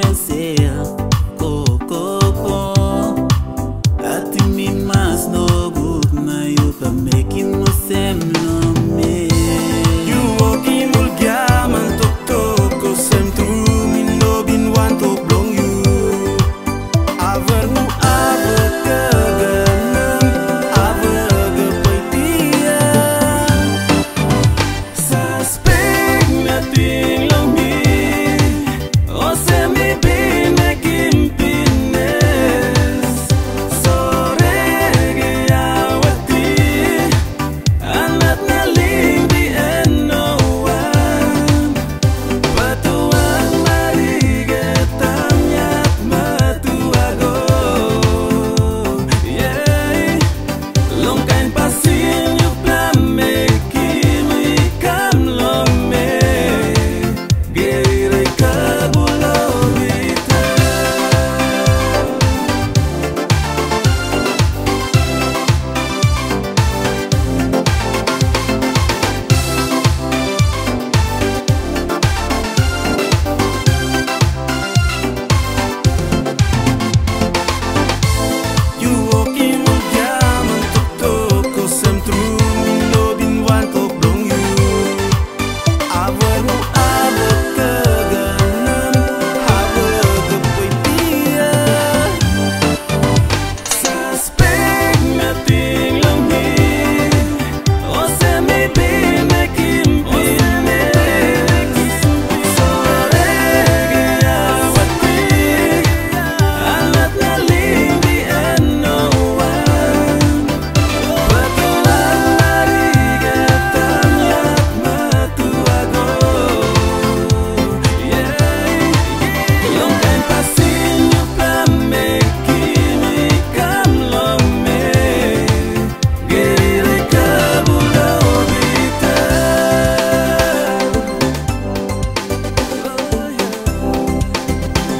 trazer. Coco,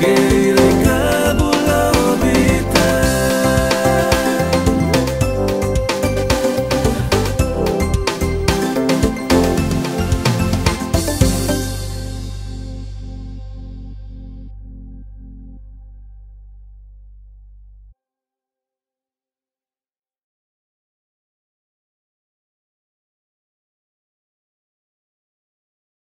gay